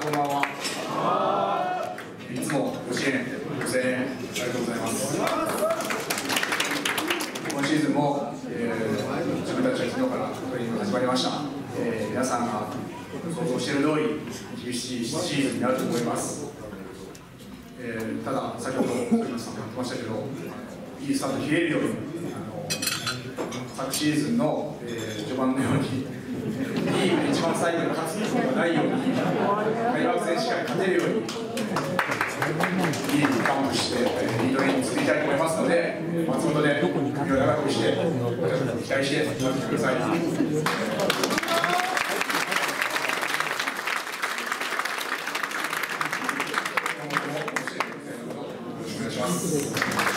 こんばんは。いつもご支援ご声援ありがとうございます。今シーズンも、えー、自分たちは昨日からトレーニングが始まりました、えー、皆さんが想像している通り厳しいシーズンになると思います、えー、ただ先ほど鳥山さんも言ってましたけどいいスタート切れるようにあの昨シーズンの、えー、序盤のようにない。ように開幕戦しか勝てるようにリーグカンプして、えー、い。い。トレーニン作りたい。と思い。ますので松本で首を長くして期待して待ってください。お願い。します。